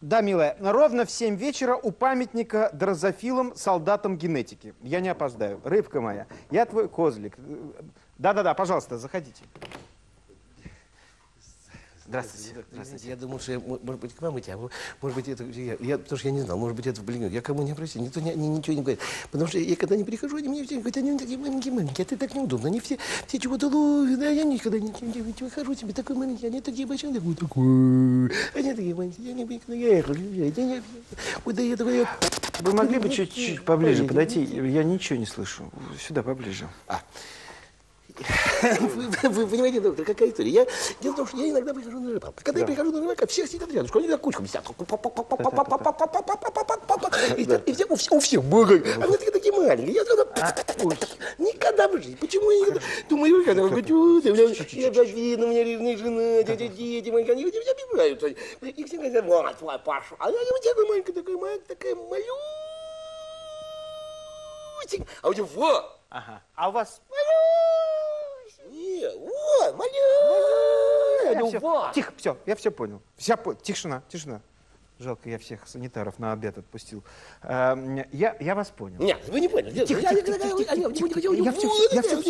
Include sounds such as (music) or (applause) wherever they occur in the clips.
Да, милая, ровно в 7 вечера у памятника дрозофилам, солдатам генетики. Я не опоздаю. Рыбка моя, я твой козлик. Да-да-да, пожалуйста, заходите. Здравствуйте. Здравствуйте. Я думал, что я, мо- может быть, к вам идти, а вы- может быть, это, я, я, потому что я не знал, может быть, это в блин. Я кому не обращаюсь, никто не, ни- ничего не говорит. Потому что я когда не прихожу, они мне все говорят, они такие маленькие-маленькие, а ты так неудобно. Они все, все чего-то ловят, а я никогда ничего не не выхожу себе такой маленький, они такие большие, я такой, такой. Они такие маленькие, я не никогда я их люблю, я не Вот до этого я... Вы могли бы чуть-чуть поближе подойти? Я ничего не слышу. Сюда, поближе. А. Вы, вы- вы понимаете, доктор, какая история? Я, дело в том, что я иногда прихожу на рыбалку. Когда я прихожу на рыбалку, все сидят рядом, они так кучками сидят. И так- и все, у всех, у всех бегают. А вы такие, маленькие. Я сразу... Никогда в жизни. Почему я никогда... Думаю, вы когда «Ой, ты, бля, я один, у меня ревная жена, дети, дети, мои, они меня обижают. И все говорят, вот, твой Паша. А я не такая маленькая, такая маленькая, такая малюсенькая. А у тебя вот. Ага. А у вас... Вот, малюсенькая. Я Ну, вот. Тихо, все, я все понял. Вся по- Тишина, тишина. Жалко, я всех санитаров на обед отпустил. Эм, Я, я вас понял. Нет, вы не поняли. Тихо, Я- тихо, я- тихо, я- тихо, я- тихо, я- тихо, я- тихо. Я всё- я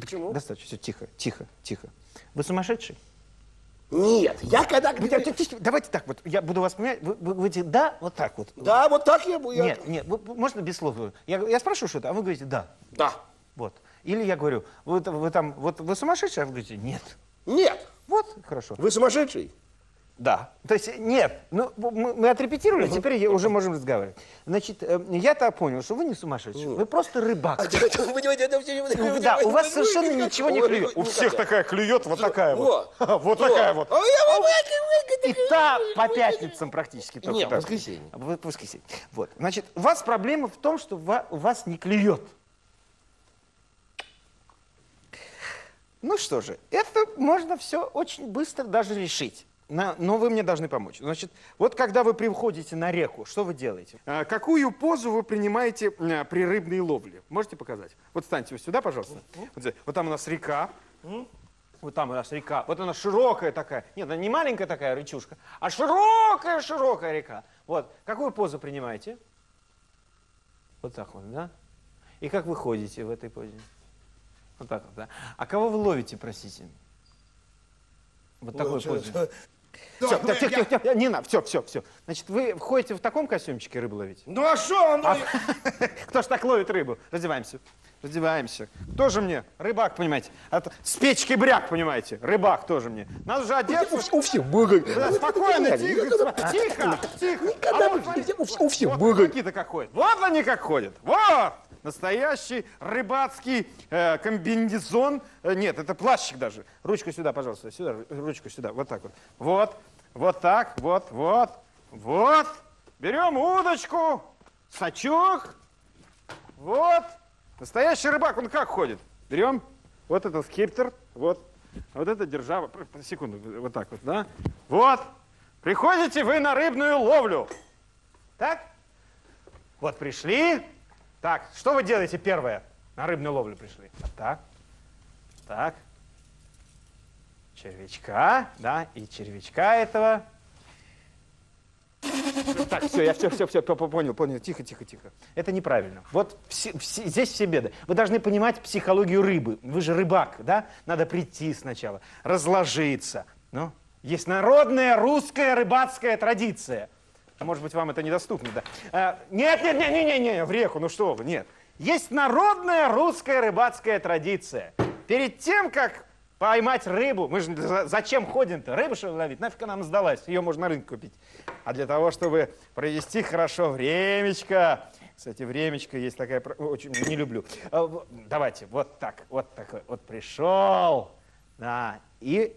Почему? Достаточно, все, тихо, тихо, тихо. Вы сумасшедший? Нет, я когда... Давайте так вот, я буду вас понимать. Вы, вы говорите «да», вот так вот. Да, вот так я... я- Нет, нет, вы- можно без слов? Я, я спрашиваю что-то, а вы говорите «да». Да. Вот. Или я говорю, вы, вы там, вот вы сумасшедший, а вы говорите «нет». Нет. Вот, хорошо. Вы сумасшедший? Да. То есть нет. Ну, мы, мы отрепетировали, теперь я- уже можем разговаривать. Значит, э, я-то понял, что вы не сумасшедший. Вы просто рыбак. Ну, Да, у вас совершенно ничего не клюет. У всех такая клюет, вот такая вот. (laughs) Вот такая вот. А я И та по пятницам практически только Нет, в так. воскресенье. Воскресенье. Вот. Значит, у вас проблема в том, что у вас не клюет. Ну что же, это можно все очень быстро даже решить. На- но вы мне должны помочь. Значит, вот когда вы приходите на реку, что вы делаете? А, какую позу вы принимаете а, при рыбной ловле? Можете показать? Вот встаньте вот сюда, пожалуйста. Вот, здесь. Вот там у нас река. Вот там у нас река. Вот она широкая такая. Нет, она не маленькая такая речушка, а широкая-широкая река. Вот. Какую позу принимаете? Вот так вот, да? И как вы ходите в этой позе? Вот так вот, да? А кого вы ловите, простите? Вот такой позе. Все, тихо, тихо, тихо, не надо, все, все, все. Значит, вы ходите в таком костюмчике рыбу ловить? Ну а что? Ну, (laughs) Кто ж так ловит рыбу? Раздеваемся. Раздеваемся. Тоже мне рыбак, понимаете. А то с печки бряк, понимаете. Рыбак тоже мне. Надо же одеться. У всех бегают. Да, спокойно, тихо, тихо, тихо. Никогда А вот у всех- у всех вот рыбаки-то как ходят. Вот они как ходят. Вот! Настоящий рыбацкий э, комбинезон. Э, нет, это плащик даже. Ручку сюда, пожалуйста. Сюда, ру- ручку сюда. Вот так вот. Вот. Вот так. Вот, вот. Вот. Берем удочку. Сачок. Вот. Настоящий рыбак, он как ходит? Берем вот этот скиптер, вот. Вот это держава. Секунду, вот так вот, да? Вот. Приходите вы на рыбную ловлю. Так? Вот пришли. Так, что вы делаете первое? На рыбную ловлю пришли. Вот так. Так. Червячка, да, и червячка этого. Так, все, я все, все, все, понял, понял. Тихо, тихо, тихо. Это неправильно. Вот все- все- здесь все беды. Вы должны понимать психологию рыбы. Вы же рыбак, да? Надо прийти сначала, разложиться. Ну, есть народная русская рыбацкая традиция. Может быть, вам это недоступно, да? А, нет, нет, нет, нет, нет, нет, в реку, ну что вы, нет. Есть народная русская рыбацкая традиция. Перед тем, как поймать рыбу, мы же за- зачем ходим-то? Рыбу что ловить? Нафиг нам сдалась? Ее можно на рынке купить. А для того, чтобы провести хорошо времечко, кстати, времечко есть такая, очень не люблю. А, Давайте, вот так, вот такой, вот пришел, да, и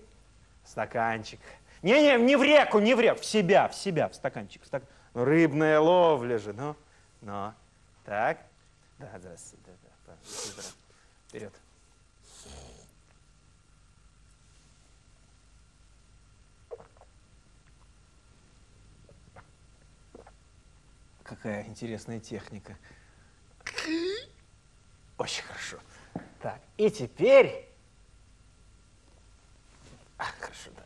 стаканчик. Не-не, не в реку, не в реку, в себя, в себя, в стаканчик. в стак- Ну, рыбная ловля же, ну, ну, так. Да, здравствуйте, да, да, вперед. какая интересная техника. Очень хорошо. Так, и теперь... А, хорошо, да.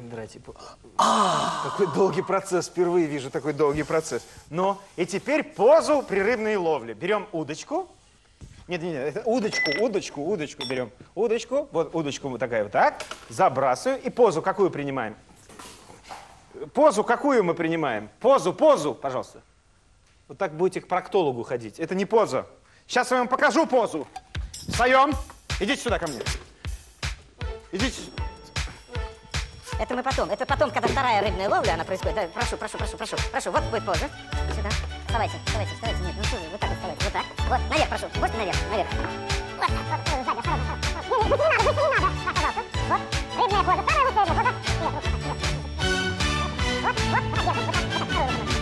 Кондратий, какой долгий процесс, впервые вижу такой долгий процесс. Но и теперь позу прерывной ловли. Берем удочку. Нет, нет, нет, это удочку, удочку, удочку берем. Удочку, вот удочку вот такая вот так, забрасываю. И позу какую принимаем? Позу какую мы принимаем? Позу, позу, пожалуйста. Вот так будете к проктологу ходить. Это не поза. Сейчас я вам покажу позу. Встаем. Идите сюда ко мне. Идите. Это мы потом. Это потом, когда вторая рыбная ловля, она происходит. Да, прошу, прошу, прошу, прошу, прошу. Вот будет поза. Сюда. Вставайте, вставайте, вставайте. Нет, ну что вы, вот так вот вставайте. Вот так. Вот, наверх, прошу. Можете наверх, наверх. Вот так, вот, сзади, осторожно, осторожно. Не, не, не надо, не надо. Так. Вот, рыбная поза. Самая лучшая рыбная поза. Нет, вот так, нет. Вот, вот, вот так, держи, вот так, вот так, вторую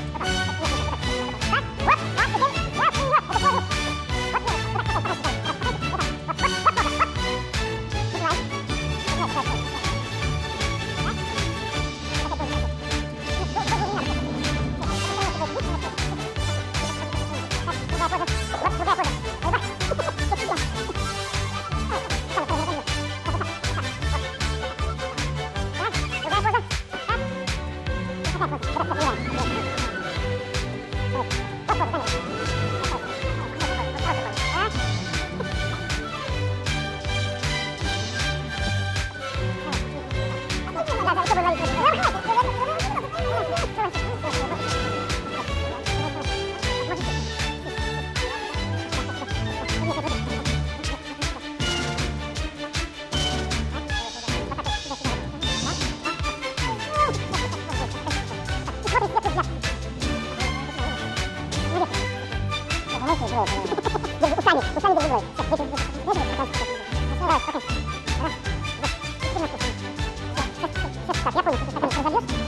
Я понял, что ты разобьешь.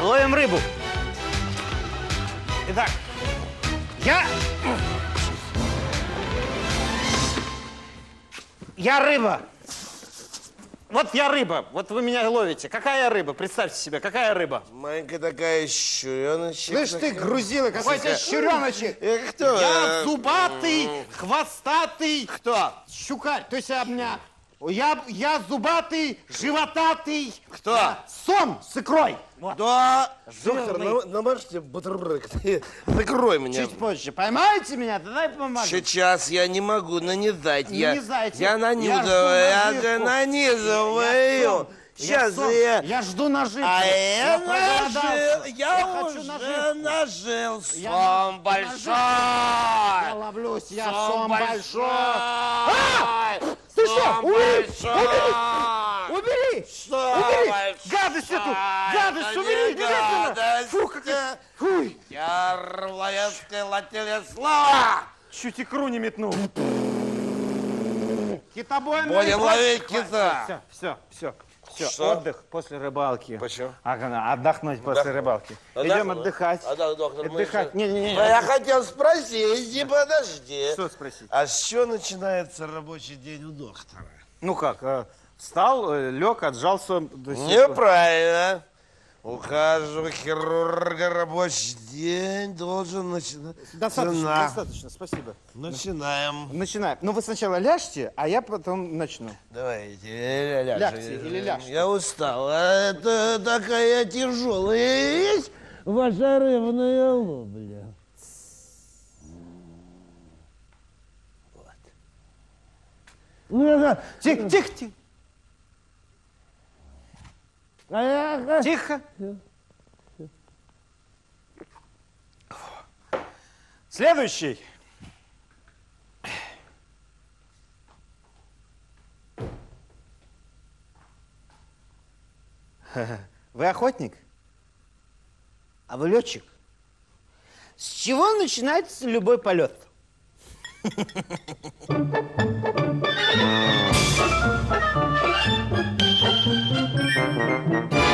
Ловим рыбу. Итак, я... Я рыба. Вот я рыба. Вот вы меня ловите. Какая я рыба? Представьте себе, какая рыба? Маленькая такая щуреночек. Слышь ты, грузила, какой ты щуреночек. Э, кто? Я зубатый, хвостатый. Кто? Щукарь. То есть у меня... Я, я зубатый, животатый. Кто? Я Сом с икрой. Вот. Да. Доктор, Жирный. на- намажьте бутерброд. (laughs) Накрой меня. Чуть позже. Поймаете меня? Тогда я помогу. Сейчас я не могу нанизать. Я, Нанизайте. я Я нанизываю, я, наживку. нанизываю. Сейчас сом. я... Я жду наживку. А я, нажил, я, хочу уже наживку. нажил Я сом большой. Я ловлюсь, я сом большой. А! Сом Убери! Убери! Убери! большой. Гадость эту! Гадость убери! не Немедленно! Фу, как. Фуй! Я рвоевское латили слава. Чуть икру не метнул. Китобойная Будем ловить кита. Все, все, все. Все, Что? отдых после рыбалки. Почему? Ага, отдохнуть после рыбалки. Идем отдыхать. А да, доктор, мы Отдыхать. еще- Не-не-не. А я хотел спросить, и подожди. Что спросить? А с чего начинается рабочий день у доктора? Ну как, э, встал, э, лег, отжался. до сих пор. Неправильно. У каждого хирурга рабочий день должен начинаться. Достаточно, достаточно, спасибо. Начинаем. Начинаем. Ну вы сначала ляжьте, а я потом начну. Давайте, э, ляжь. Лягте или ляжьте. Я устал. А Это такая тяжелая вещь. Ваша рыбная ловля. Вот. Ну. Тихо, тихо, тихо. Тихо. Следующий. Вы охотник? А вы летчик? С чего начинается любой полет? Thank (laughs) you. Thank you.